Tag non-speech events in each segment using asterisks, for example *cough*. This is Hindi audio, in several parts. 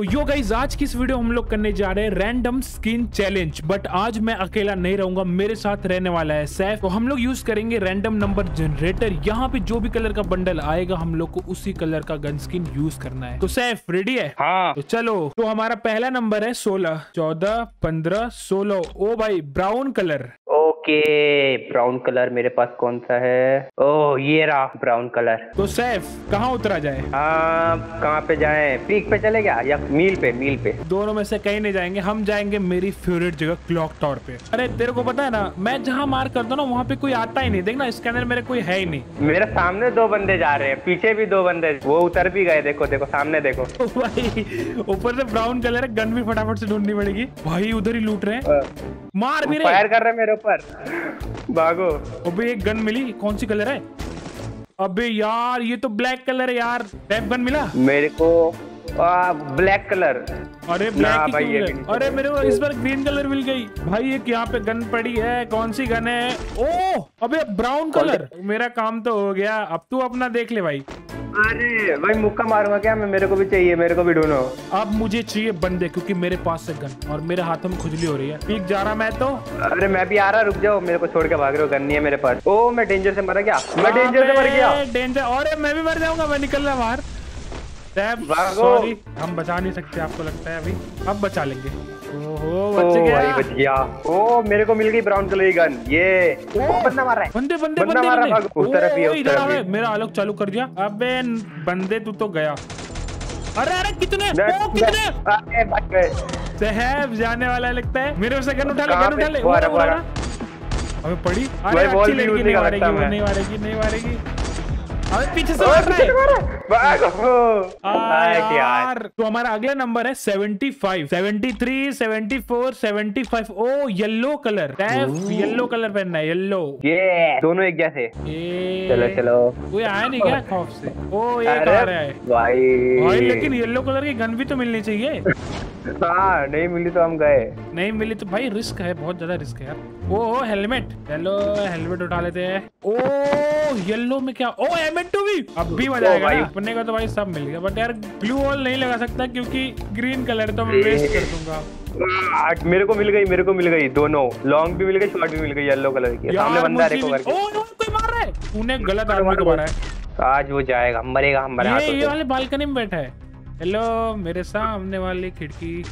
तो यो गाइज़ आज की इस वीडियो हम लोग करने जा रहे हैं रैंडम स्किन चैलेंज बट आज मैं अकेला नहीं रहूँगा मेरे साथ रहने वाला है सैफ तो हम लोग यूज़ करेंगे रैंडम नंबर जनरेटर यहाँ पे जो भी कलर का बंडल आएगा हम लोग को उसी कलर का गन स्किन यूज़ करना है। तो सैफ रेडी है? हाँ। तो चलो तो हमारा पहला नंबर है सोलह चौदह पंद्रह सोलह। ओ भाई brown colour okay brown colour मेरे पास कौन सा है? ओ ये रहा ब्राउन कलर। तो सैफ कहाँ उतरा जाए? कहाँ पे जाए? पीक पे चले गया या मील पे मील पे? दोनों में से कहीं नहीं जाएँगे हम जाएँगे मेरी फेवरेट जगह क्लॉक टावर पे। अरे तेरे को पता है ना मैं जहाँ मार करता हूँ ना वहाँ पे कोई आता ही नहीं। देखना इसके अंदर मेरे कोई है ही नहीं। मेरे सामने दो बंदे जा रहे हैं पीछे भी दो बंदे वो उतर भी गए देखो देखो सामने देखो। भाई ऊपर से ब्राउन कलर है गन भी फटाफट से ढूंढनी पड़ेगी। भाई उधर ही लूट रहे हैं। मार भी फायर कर रहे हैं मेरे ऊपर। भागो। अबे एक गन मिली? कौन सी कलर है? अबे यार ये तो ब्लैक कलर है यार। टैप गन मिला? मेरे को आ, ब्लैक कलर अरे ब्लैक भाई, ये अरे मेरे को इस बार ग्रीन कलर मिल गई। भाई एक यहाँ पे गन पड़ी है? कौन सी गन है? ओ अबे ब्राउन कलर मेरा काम तो हो गया। अब तू अपना देख ले भाई। अरे भाई मुक्का मारूँगा क्या? मैं मेरे को भी चाहिए मेरे को भी ढूंढो। अब मुझे चाहिए बंदे क्योंकि मेरे पास है गन और मेरे हाथों में खुजली हो रही है। पीक जा रहा मैं तो। अरे मैं भी आ रहा रुक जाओ। मेरे को छोड़ के भाग रहे हो गन नहीं है मेरे पास। ओ मैं डेंजर से मरा क्या? मैं डेंजर से मर गया। डेंजर अरे मैं भी मर जाऊँगा मैं निकल रहा बाहर हम बचा नहीं सकते आपको लगता है अभी? अब बचा लेंगे। बच गया। बच गया। ओ मेरे को मिल गई ब्राउन कलर की गन ये बंदा मार रहा है। बंदे बंदे बंदे मार रहा उस तरफ़ ही उस तरफ़ ही। मेरा आलोक चालू कर दिया। अबे बंदे तू तो गया। अरे अरे कितने? ओ कितने? अरे गए। सहब जाने वाला लगता है। मेरे से गन उठा ले गन उठा ले। अबे पड़ी। अरे अच्छी लड़की नहीं मारेगी। नहीं मारेगी नहीं मारेगी। अबे पीछे से मार रहा है? भागो यार यार तो हमारा अगला नंबर है 75 73 74 75 ओ येलो कलर येलो कलर पहनना है येलो ये दोनों एक जैसे। चलो चलो। कोई आया नहीं क्या? खौफ से। ओ ये कह रहा है? भाई भाई लेकिन येलो कलर की गन भी तो मिलनी चाहिए। हाँ नहीं मिली तो हम गए। नहीं मिली तो भाई रिस्क है बहुत ज़्यादा रिस्क है यार। ओ हेलमेट चलो हेलमेट उठा लेते हैं। ओ येलो में क्या? ओ एम एन टू भी। अब भी मज़ा आएगा अपने का तो भाई सब मिल गया। बट यार ब्लू वॉल नहीं लगा सकता क्योंकि ग्रीन कलर तो मैं वेस्ट कर दूँगा। आ, मेरे को मिल गई मेरे को मिल गई दोनों। लॉन्ग भी मिल गई शॉर्ट भी मिल गई येलो कलर की। सामने बंदा है मुझे करके। ओ नो, कोई मार रहा है? तूने गलत आदमी को मारा है। आज वो जाएगा मरेगा ये हाथों ये वाले बालकनी में बैठा है। हेलो मेरे सामने वाली खिड़की।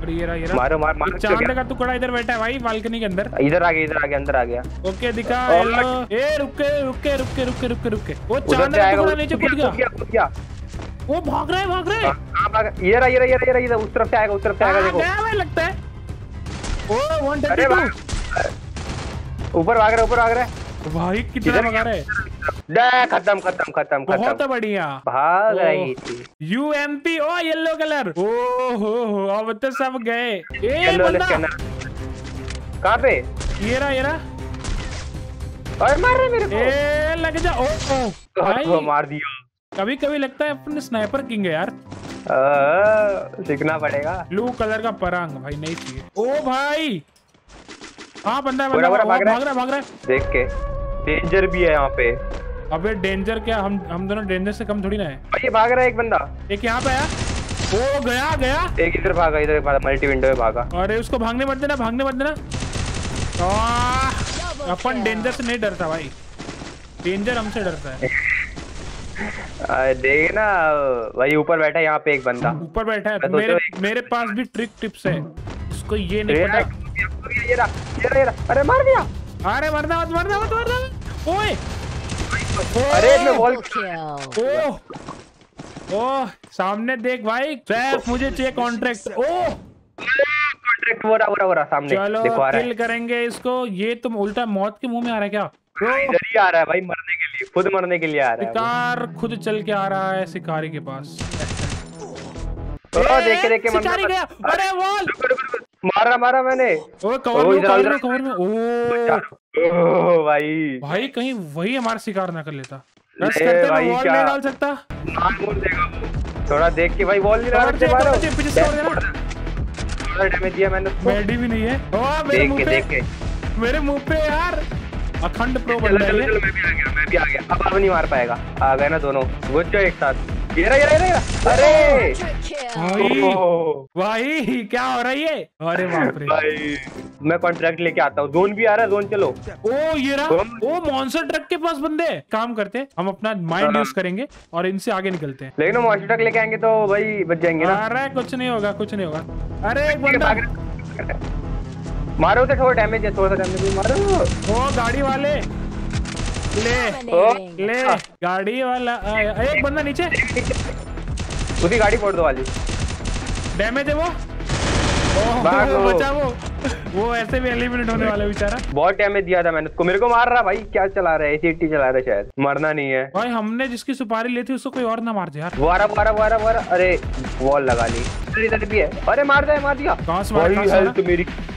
और ये रहा ये रहा। मारो मार मार चाँद का टुकड़ा इधर बैठा है भाई बालकनी के अंदर। इधर आ गया इधर आ गया अंदर आ गया। ओके दिखा हेलो ए रुके रुके रुके रुके रुके रुके। वो चाँद का टुकड़ा नीचे कूद गया कूद गया वो भाग रहा है भाग रहा है। हाँ, हाँ, भाग- ये रहा ये रहा ये रहा ये रहा उस तरफ़ से आएगा उस तरफ़ से आएगा देखो। गया भाई लगता है। ओ 132 ऊपर भाग रहा है ऊपर भाग रहा है। भाई कितना भगा रहा है? खत्म खत्म खत्म बहुत बढ़िया। भाग रही थी। यूएमपी ओ येलो कलर ओ हो हो अब तो सब गए। कहाँ पे? ये रहा ये रहा और मार रहे मेरे को। ए लग जा। ओ ओ वो भाई। मार दिया। कभी कभी लगता है अपने स्नाइपर किंग है यार। सीखना पड़ेगा। ब्लू कलर का परांग भाई नहीं चाहिए। ओ भाई। हाँ बंदा है, बंदा रहा। भाग रहा है भाग रहा है। देख के। डेंजर भी है यहाँ पे। अबे डेंजर क्या? हम हम दोनों डेंजर से कम थोड़ी ना है। ये भाग रहा है एक बंदा। एक यहाँ पे आया। ओ गया गया। एक इधर भागा इधर भागा मल्टी विंडो में भागा। अरे उसको भागने मत देना भागने मत देना। अपन डेंजर से नहीं डरता भाई। डेंजर हमसे डरता है। *laughs* देख ना भाई ऊपर बैठा है यहाँ पे एक बंदा। ऊपर बैठा है तो मेरे मेरे पास भी ट्रिक टिप्स है। उसको ये नहीं पता। ये रहा ये रहा अरे मार दिया अरे मरना मत मरना मत मरना ओए अरे मैं वॉल ओ ओ सामने देख भाई सैफ मुझे चाहिए कॉन्ट्रैक्ट ओ! कॉन्ट्रैक्ट हो रहा हो रहा हो रहा सामने। चलो देखो आ रहा किल करेंगे इसको। ये तुम उल्टा मौत के मुँह में आ रहा है क्या? इधर ही आ रहा है भाई मरने के लिए। खुद मरने के लिए आ रहा है। शिकार खुद चल के आ रहा है शिकारी के पास। ओ, देख के देख के मरना शिकारी गया। अरे वॉल रुको, रुको, रुको। मारा मारा मैंने। ओ कवर में कवर में कवर में। ओ। भाई। भाई कहीं वही हमारा शिकार ना कर लेता। ले करते भाई, वॉल? नहीं डाल सकता। मार मोड़ देगा वो। थोड़ा देख के भाई बॉल नहीं मारो। पीछे से देना। थोड़ा डैमेज दिया मैंने उसको। मेडी भी नहीं है। ओ मेरे मुँह पे। देख के। मेरे मुँह पे यार। अखंड प्रो बन रहा है मैं भी आ गया मैं भी आ गया। अब अब नहीं मार पाएगा। आ गए ना दोनों। घुस जाओ एक साथ। अरे! भाई भाई क्या हो रहा है? ये अरे बाप रे। भाई मैं कॉन्ट्रैक्ट लेके आता हूँ। जोन भी आ रहा है जोन चलो। ओ ये रहा। ओ मॉन्स्टर ट्रक के पास बंदे। काम करते हैं। हम अपना माइंड यूज़ करेंगे और इनसे आगे निकलते हैं। लेकिन मॉन्स्टर ट्रक लेके आएँगे तो भाई बच जाएँगे ना। अरे कुछ नहीं होगा कुछ नहीं होगा। अरे एक बंदा। मारो तो थोड़ा डैमेज है थोड़ा सा डैमेज मारो। ओ गाड़ी वाले। ले ले गाड़ी वाला। एक बंदा नीचे। उसी गाड़ी फोड़ दो वाली। डैमेज है वो? भागो। बचा वो वो ऐसे भी एलिमिनेट होने वाला बेचारा। बहुत डैमेज दिया था मैंने। उसको मेरे को मार रहा भाई क्या चला रहा है? एसीटी चला रहा है शायद। मरना नहीं है। भाई हमने जिसकी सुपारी ली थी उसको कोई और ना मार दे यार। वो आ रहा वो आ रहा वो आ रहा वो आ रहा। अरे वॉल लगा ली। इधर इधर भी है। अरे मार दे मार दिया। कहाँ से मारा, हेल्थ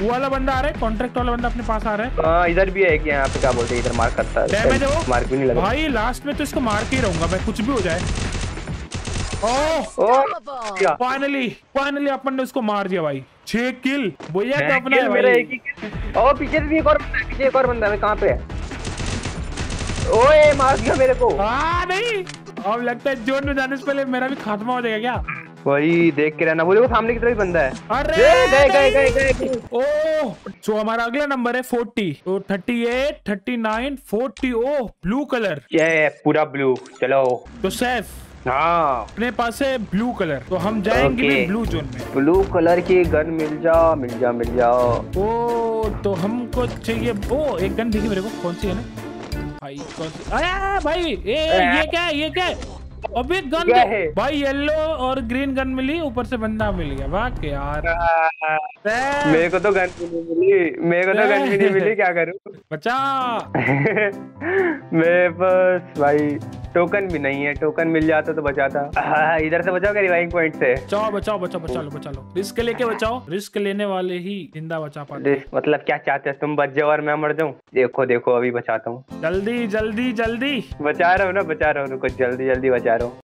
वो वाला बंदा आ रहा है कॉन्ट्रैक्ट वाला बंदा अपने पास आ रहा है। हाँ इधर भी है एक यहाँ पे क्या बोलते हैं इधर मार करता है। डैमेज है वो। मार भी नहीं लगा? भाई लास्ट में तो इसको मार के रहूँगा मैं कुछ भी हो जाए। ओह! फाइनली फाइनली अपन ने उसको मार दिया भाई। छह किल भैया तो अपना किल है मेरा एक ही kill। ओ पीछे से एक और बंदा पीछे एक और बंदा है कहाँ पे है? ओए मार दिया मेरे को। हाँ नहीं। अब लगता है जोन में जाने से पहले मेरा भी खात्मा हो जाएगा क्या? वही देख के रहना। वो देखो सामने की तरफ़ बंदा है। अरे गए गए गए गए ओह सो हमारा अगला नंबर है फोर्टी। तो thirty eight thirty nine forty oh blue colour ये पूरा ब्लू चलो। तो सैफ हाँ। अपने पास है ब्लू कलर तो हम जाएँगे Okay. ब्लू जोन में। ब्लू कलर की गन मिल जा मिल जा मिल जाओ। ओ तो हमको चाहिए ओ एक गन देखी मेरे को कौन सी है ना? भाई कौन सी? अरे भाई ए ये क्या है ये क्या है? अबे गन है? भाई येलो और ग्रीन गन मिली ऊपर से बंदा मिल गया। वाह के यार मेरे को तो गन भी नहीं मिली। मेरे को तो गन भी नहीं मिली क्या करूँ? बचा। *laughs* मेरे पास भाई टोकन भी नहीं है टोकन मिल जाता तो बचाता। हाँ, इधर से बचाओ रिवाइंग पॉइंट से? बचाओ बचाओ बचाओ बचा लो बचा लो रिस्क लेके बचाओ। रिस्क लेने वाले ही ज़िंदा बचा पाते मतलब क्या चाहते हो? तुम बच जाओ और मैं मर जाऊँ? देखो देखो अभी बचाता हूँ। जल्दी जल्दी जल्दी। बचा रहा हूँ ना बचा रहा हूँ। कुछ जल्दी जल्दी बचा रहा हूँ।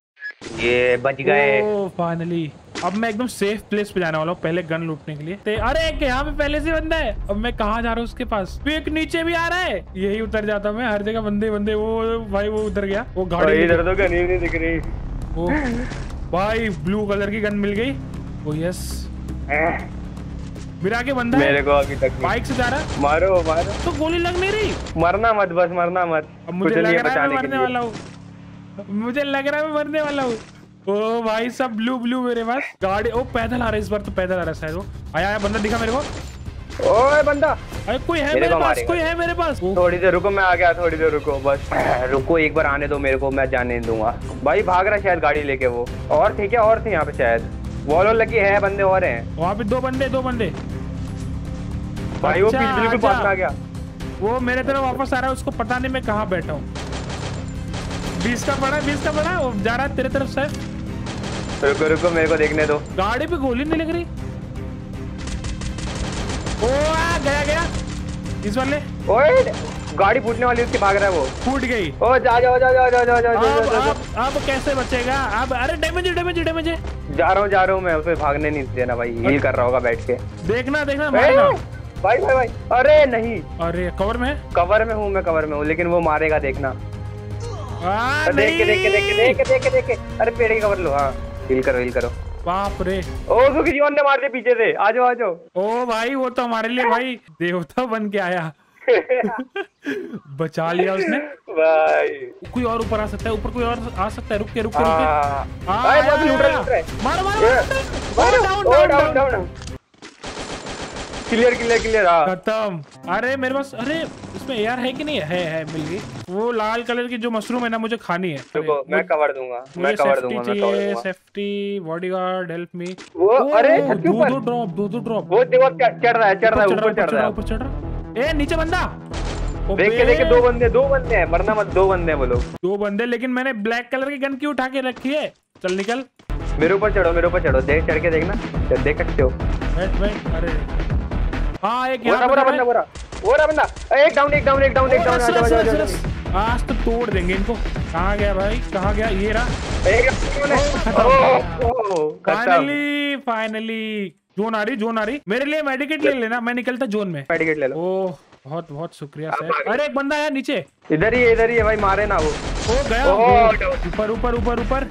ये बच गए। फाइनली अब मैं एकदम सेफ़ प्लेस पे जाने वाला हूँ पहले गन लूटने के लिए। अरे एक यहाँ पे पहले से बंदा है। अब मैं कहाँ जा रहा हूँ उसके पास? एक नीचे भी आ रहा है। यही उतर जाता हूँ मैं हर जगह बंदे बंदे वो भाई वो उतर गया। वो गाड़ी इधर तो गन ही नहीं दिख रही। वो भाई ब्लू कलर की गन मिल गई। ओ यस मेरे आगे बंदा मेरे को अभी तक बाइक से जा रहा मारो मारो। तो गोली लग नहीं रही? मरना मत बस मरना मत। अब मुझे लग रहा है के मरने वाला हूँ। मुझे लग रहा है मैं मरने वाला हूँ। ओ भाई सब ब्लू ब्लू मेरे पास। गाड़ी ओ पैदल आ रहा है इस बार तो पैदल आ रहा है शायद वो। आया आया बंदा दिखा मेरे को। ओए बंदा। अरे कोई है मेरे मेरे पास कोई है मेरे पास? थोड़ी देर रुको मैं आ गया थोड़ी देर रुको बस। रुको एक बार आने दो मेरे को मैं जाने दूँगा। भाई भाग रहा शायद गाड़ी लेके वो। और ठीक है और थे यहाँ पे शायद। वॉल लगी है बंदे और हैं। वहाँ पे दो बंदे दो बंदे। भाई वो अच्छा, पीछे बिल्कुल पास अच्छा। आ गया। वो मेरे तरफ़ वापस आ रहा है उसको पता नहीं मैं कहाँ बैठा हूँ। बीस का पड़ा बीस का पड़ा जा रहा है तेरे तरफ़ से। रुको रुको मेरे को देखने दो। गाड़ी पे गोली नहीं लग रही? ओ आ गया गया। इस वाले। ओए गाड़ी फूटने वाली उसके भाग रहा है वो। फूट गई। ओ जा जाओ जा जाओ जा जाओ जा जाओ, अब अब अब कैसे बचेगा? अब अरे डैमेज डैमेज डैमेज जा रहा हूँ जा रहा हूँ मैं उसे भागने नहीं देना भाई हील कर रहा होगा बैठ के। देखना देखना मारेगा भाई भाई भाई अरे नहीं। अरे कवर में कवर में हूँ मैं कवर में हूँ लेकिन वो मारेगा देखना। आ, देख के देख के। देख के देख के देख के। अरे पेड़ की कवर लो हाँ। हील करो हील करो। बाप रे। ओ और ने मार दिया पीछे से। आ जाओ आ जाओ। ओ भाई वो तो हमारे लिए भाई देवता बन के आया। *laughs* बचा लिया उसने। भाई। कोई और ऊपर आ सकता है ऊपर कोई और आ सकता है। रुक के रुक के रुक के। हाँ। मारो मारो down down down clear clear clear हाँ। खत्म। अरे मेरे पास अरे इसमें एयर है कि नहीं? है है मिल गई। वो लाल कलर की जो मशरूम है ना मुझे खानी है। मैं कवर दूँगा मैं कवर दूँगा मैं कवर दूँगा। सेफ्टी बॉडीगार्ड हेल्प मी वो अरे दो दो ड्रॉप दो दो ड्रॉप वो देखो चढ़ रहा है चढ़ रहा है ऊपर चढ़ रहा है। ऊपर चढ़ रहा। ए नीचे बंदा! देख के देख के दो बंदे दो बंदे हैं मरना मत दो बंदे हैं वो लोग। दो बंदे लेकिन मैंने ब्लैक कलर की गन क्यों उठा के रखी है? चल निकल। मेरे ऊपर चढ़ो मेरे ऊपर चढ़ो देख चढ़ के देखना। देख सकते हो। अरे। हाँ एक यहाँ बंदा खड़ा बंदा। वो रहा। बंदा। एक डाउन एक डाउन एक डाउन एक डाउन। आज तो तोड़ देंगे इनको। कहाँ गया भाई? कहाँ गया? ये रहा। एक फाइनली फाइनली जोन आ रही जोन आ रही। मेरे लिए मेडिकेट ले लेना। मैं निकलता जोन में। मेडिकेट ले लो। ओह बहुत बहुत शुक्रिया सर। अरे एक बंदा है नीचे। इधर ही है, इधर ही है भाई मारे ना वो। ओ गया। ऊपर ऊपर ऊपर ऊपर।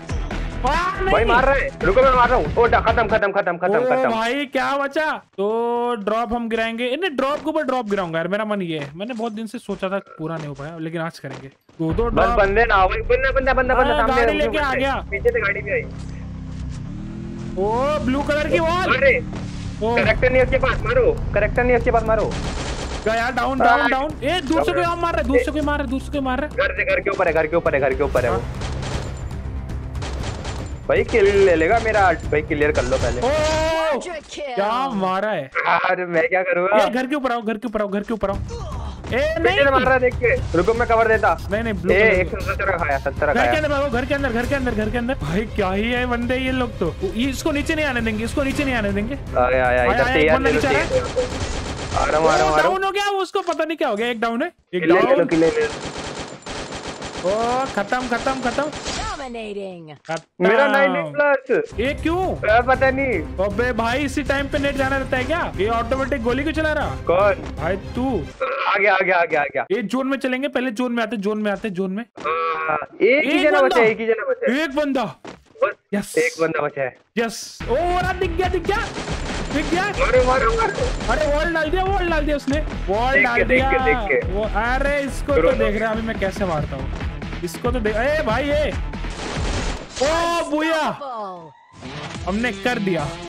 भाई मार रहे हैं। रुको मैं मार रहा हूँ। खत्म खत्म खत्म खत्म खत्म। भाई क्या बचा? तो ड्रॉप हम गिराएँगे। नहीं ड्रॉप के ऊपर ड्रॉप गिराऊँगा यार मेरा मन ये है। मैंने बहुत दिन से सोचा था पूरा नहीं हो पाया लेकिन आज करेंगे। दो दो बस बंदे ना भाई बंदा बंदा बंदा बंदा हाँ, सामने लेके आ गया। पीछे से गाड़ी भी आई। ओ ब्लू कलर की वॉल अरे करेक्टर नहीं उसके पास मारो। करेक्टर नहीं उसके पास मारो। गया डाउन डाउन हाँ। डाउन ए दूसरे को मार रहा है दूसरे को मार रहा है दूसरे को मार रहा है। घर से घर के ऊपर है घर के ऊपर है घर के ऊपर है वो। भाई किल ले लेगा मेरा। भाई क्लियर कर लो पहले। ओ क्या मारा है? यार मैं क्या करूँगा? ये घर के ऊपर आओ घर के ऊपर आओ घर के ऊपर आओ। ए से मार रहा देख के। रुको मैं कवर देता। नहीं नहीं ब्लू ए एक सत्तर का खाया सत्तर का घर के अंदर भागो घर के अंदर घर के अंदर घर के अंदर। भाई क्या ही है बंदे ये लोग तो। ये इसको नीचे नहीं आने देंगे इसको नीचे नहीं आने देंगे। आया आया इधर से यार नीचे आ रहा हूँ आ रहा हूँ हूँ डाउन हो। गया उसको पता नहीं क्या हो गया एक डाउन है। एक डाउन क्लियर ले लो। ओ खत्म खत्म खत्म। Dominating. मेरा नाइन प्लस ये क्यों? पता नहीं। अबे भाई इसी टाइम पे नेट जाना रहता है क्या? ये ऑटोमेटिक गोली क्यों चला रहा? कौन? भाई तू। आ गया आ गया आ गया आ गया। ये जोन में चलेंगे पहले जोन में आते जोन में आते जोन में। हाँ, एक ही जना बंदा। बचा एक ही जना बचा। एक बंदा। यस एक बंदा बचा है। यस ओ रहा दिख गया दिख गया। दिख गया। मारो मारो मारो। अरे वॉल डाल दिया वॉल डाल दिया उसने। वॉल डाल के, देख दिया। के, देख के। वो अरे इसको तो देख रहा अभी मैं कैसे मारता हूँ। इसको तो देख ए भाई ए। ओ बुया. हमने कर दिया